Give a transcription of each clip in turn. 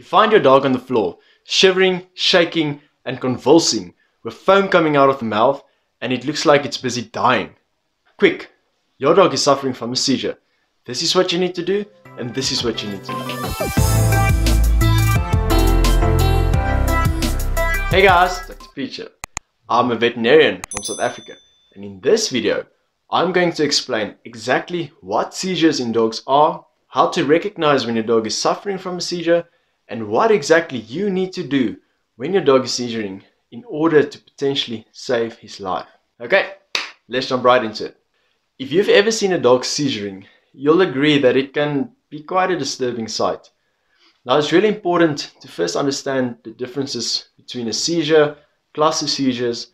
You find your dog on the floor, shivering, shaking, and convulsing, with foam coming out of the mouth, and it looks like it's busy dying. Quick, your dog is suffering from a seizure. This is what you need to do, and this is what you need to know. Hey guys, Dogtor Pete. I'm a veterinarian from South Africa, and in this video, I'm going to explain exactly what seizures in dogs are, how to recognize when your dog is suffering from a seizure, and what exactly you need to do when your dog is seizuring in order to potentially save his life. Okay, let's jump right into it. If you've ever seen a dog seizuring, you'll agree that it can be quite a disturbing sight. Now it's really important to first understand the differences between a seizure, cluster seizures,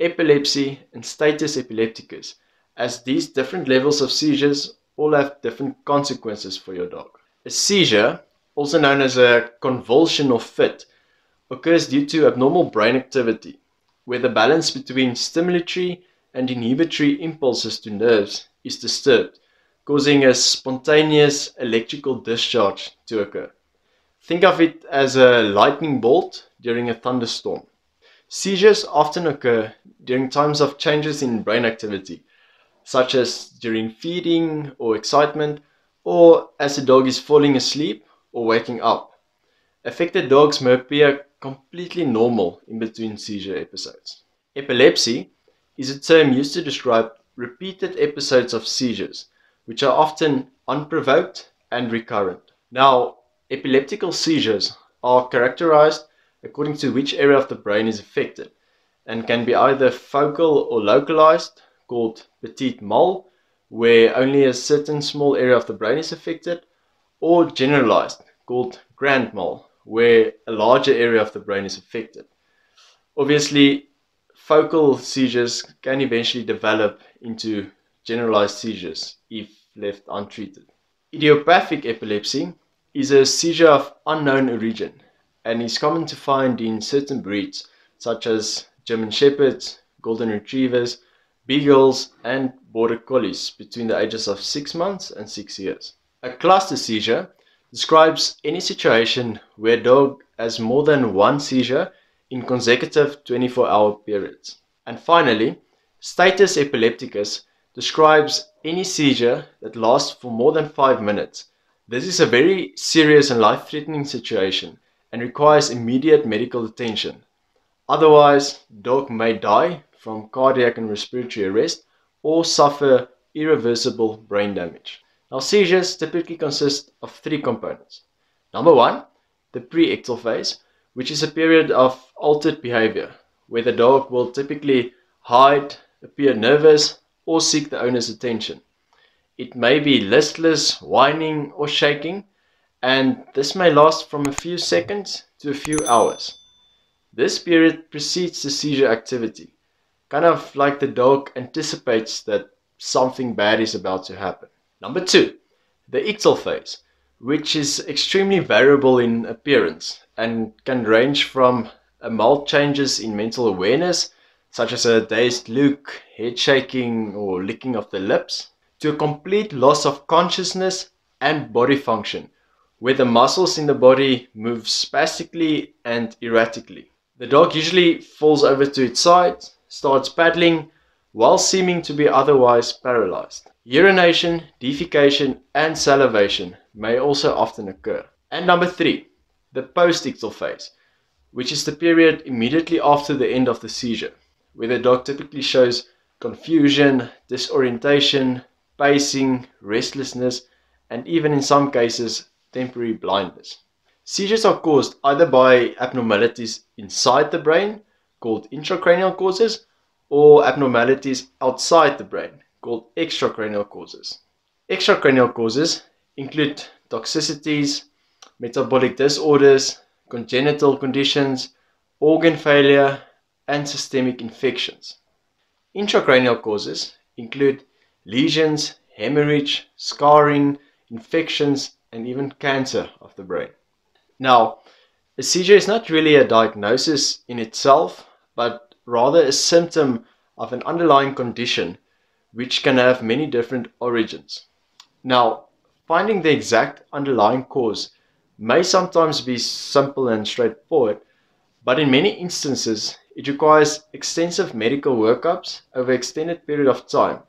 epilepsy, and status epilepticus, as these different levels of seizures all have different consequences for your dog. A seizure also known as a convulsion or fit, occurs due to abnormal brain activity, where the balance between stimulatory and inhibitory impulses to nerves is disturbed, causing a spontaneous electrical discharge to occur. Think of it as a lightning bolt during a thunderstorm. Seizures often occur during times of changes in brain activity, such as during feeding or excitement, or as a dog is falling asleep or waking up. Affected dogs may appear completely normal in between seizure episodes. Epilepsy is a term used to describe repeated episodes of seizures, which are often unprovoked and recurrent. Now, epileptical seizures are characterized according to which area of the brain is affected and can be either focal or localized, called petit mal, where only a certain small area of the brain is affected, or generalized, called grand mal, where a larger area of the brain is affected. Obviously, focal seizures can eventually develop into generalized seizures if left untreated. Idiopathic epilepsy is a seizure of unknown origin and is common to find in certain breeds such as German Shepherds, Golden Retrievers, Beagles, and Border Collies between the ages of 6 months and 6 years. A cluster seizure describes any situation where dog has more than one seizure in consecutive 24-hour periods. And finally, status epilepticus describes any seizure that lasts for more than 5 minutes. This is a very serious and life-threatening situation and requires immediate medical attention. Otherwise, dog may die from cardiac and respiratory arrest or suffer irreversible brain damage. Now seizures typically consist of three components. Number one, the pre-ictal phase, which is a period of altered behavior, where the dog will typically hide, appear nervous, or seek the owner's attention. It may be listless, whining, or shaking, and this may last from a few seconds to a few hours. This period precedes the seizure activity, kind of like the dog anticipates that something bad is about to happen. Number two, the ictal phase, which is extremely variable in appearance and can range from uh, mild changes in mental awareness, such as a dazed look, head shaking, or licking of the lips, to a complete loss of consciousness and body function, where the muscles in the body move spastically and erratically. The dog usually falls over to its side, starts paddling, while seeming to be otherwise paralyzed. Urination, defecation, and salivation may also often occur. And number three, the post-ictal phase, which is the period immediately after the end of the seizure, where the dog typically shows confusion, disorientation, pacing, restlessness, and even in some cases, temporary blindness. Seizures are caused either by abnormalities inside the brain, called intracranial causes, or abnormalities outside the brain called extracranial causes. Extracranial causes include toxicities, metabolic disorders, congenital conditions, organ failure, and systemic infections. Intracranial causes include lesions, hemorrhage, scarring, infections, and even cancer of the brain. Now, a seizure is not really a diagnosis in itself, but rather a symptom of an underlying condition which can have many different origins. Now, finding the exact underlying cause may sometimes be simple and straightforward, but in many instances it requires extensive medical workups over extended period of time,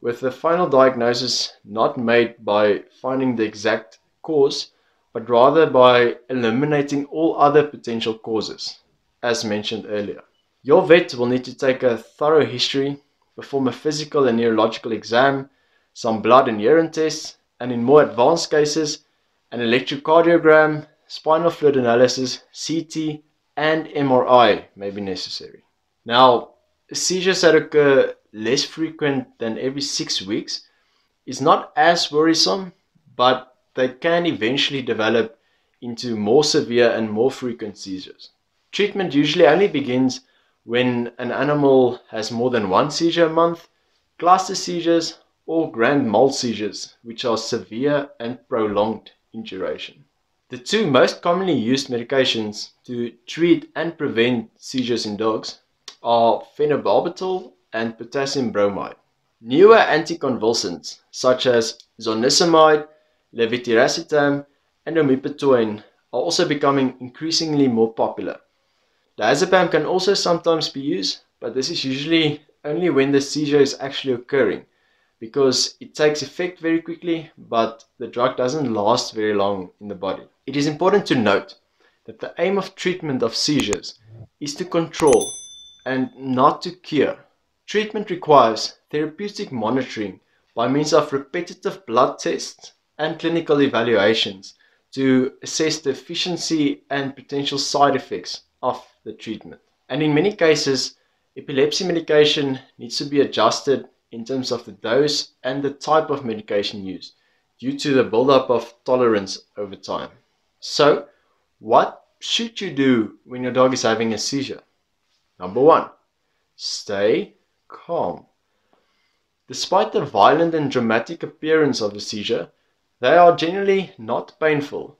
with the final diagnosis not made by finding the exact cause, but rather by eliminating all other potential causes, as mentioned earlier. Your vet will need to take a thorough history, perform a physical and neurological exam, some blood and urine tests, and in more advanced cases, an electrocardiogram, spinal fluid analysis, CT, and MRI may be necessary. Now, seizures that occur less frequent than every six weeks is not as worrisome, but they can eventually develop into more severe and more frequent seizures. Treatment usually only begins when an animal has more than one seizure a month, cluster seizures, or grand mal seizures, which are severe and prolonged in duration. The two most commonly used medications to treat and prevent seizures in dogs are phenobarbital and potassium bromide. Newer anticonvulsants such as zonisamide, levetiracetam, and omeprazole are also becoming increasingly more popular. Diazepam can also sometimes be used, but this is usually only when the seizure is actually occurring because it takes effect very quickly, but the drug doesn't last very long in the body. It is important to note that the aim of treatment of seizures is to control and not to cure. Treatment requires therapeutic monitoring by means of repetitive blood tests and clinical evaluations to assess the efficiency and potential side effects of the treatment. And in many cases, epilepsy medication needs to be adjusted in terms of the dose and the type of medication used due to the buildup of tolerance over time. So, what should you do when your dog is having a seizure? Number one, stay calm. Despite the violent and dramatic appearance of a seizure, they are generally not painful,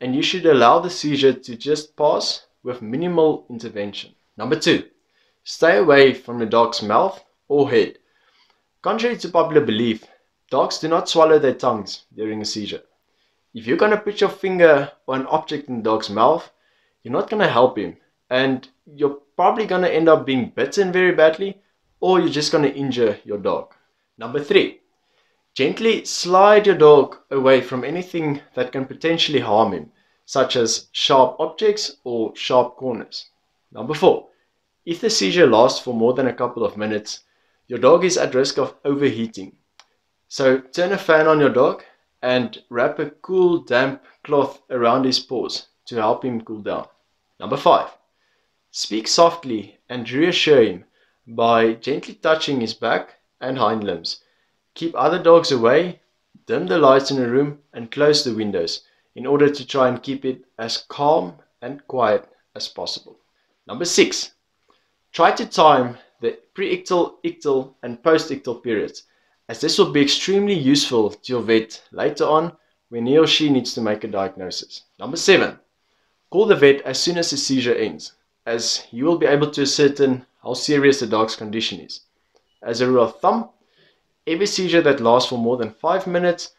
and you should allow the seizure to just pass with minimal intervention. Number two, stay away from the dog's mouth or head Contrary to popular belief, dogs do not swallow their tongues during a seizure. If you're going to put your finger on an object in the dog's mouth, you're not going to help him. And you're probably going to end up being bitten very badly, or you're just going to injure your dog. Number three, gently slide your dog away from anything that can potentially harm him, such as sharp objects or sharp corners. Number four, if the seizure lasts for more than a couple of minutes, your dog is at risk of overheating. So turn a fan on your dog and wrap a cool damp cloth around his paws to help him cool down. Number five, speak softly and reassure him by gently touching his back and hind limbs. Keep other dogs away, dim the lights in the room and close the windows in order to try and keep it as calm and quiet as possible. Number six, try to time the pre-ictal, ictal, and post-ictal periods, as this will be extremely useful to your vet later on when he or she needs to make a diagnosis. Number seven, call the vet as soon as the seizure ends, as you will be able to ascertain how serious the dog's condition is. As a rule of thumb, every seizure that lasts for more than five minutes,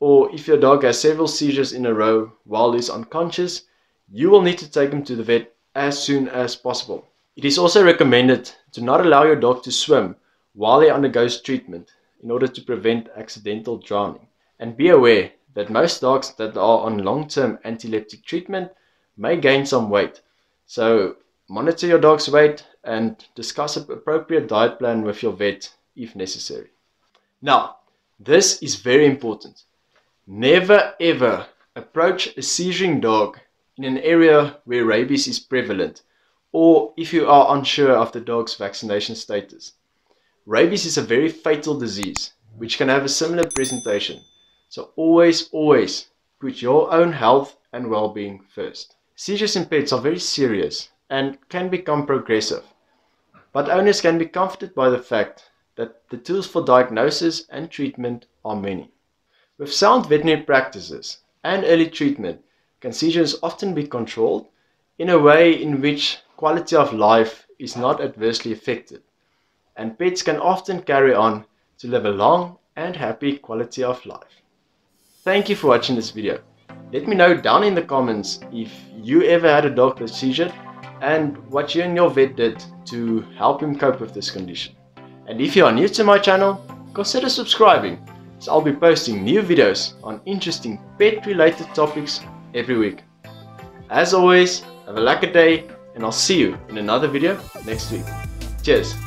or if your dog has several seizures in a row while he's unconscious, you will need to take him to the vet as soon as possible. It is also recommended to not allow your dog to swim while he undergoes treatment in order to prevent accidental drowning. And be aware that most dogs that are on long-term antileptic treatment may gain some weight. So monitor your dog's weight and discuss an appropriate diet plan with your vet if necessary. Now, this is very important. Never ever approach a seizuring dog in an area where rabies is prevalent or if you are unsure of the dog's vaccination status. Rabies is a very fatal disease which can have a similar presentation. So always, always put your own health and well-being first. Seizures in pets are very serious and can become progressive. But owners can be comforted by the fact that the tools for diagnosis and treatment are many. With sound veterinary practices and early treatment, can seizures often be controlled in a way in which quality of life is not adversely affected, and pets can often carry on to live a long and happy quality of life. Thank you for watching this video. Let me know down in the comments if you ever had a dog with seizure and what you and your vet did to help him cope with this condition. And if you are new to my channel, consider subscribing as I'll be posting new videos on interesting pet related topics every week. As always, have a lucky day and I'll see you in another video next week. Cheers!